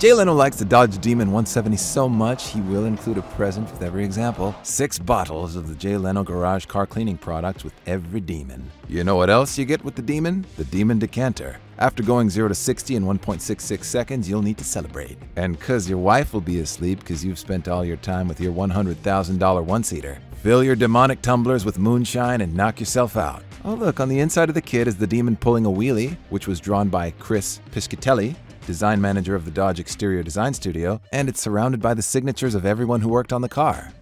Jay Leno likes the Dodge Demon 170 so much, he will include a present with every example. Six bottles of the Jay Leno Garage car cleaning products with every Demon. You know what else you get with the Demon? The Demon Decanter. After going 0 to 60 in 1.66 seconds, you'll need to celebrate. And cuz your wife will be asleep because you've spent all your time with your $100,000 one-seater. Fill your demonic tumblers with moonshine and knock yourself out. Oh look, on the inside of the kit is the demon pulling a wheelie, which was drawn by Chris Piscitelli, design manager of the Dodge Exterior Design Studio, and it's surrounded by the signatures of everyone who worked on the car.